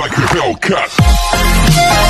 like a Hellcat.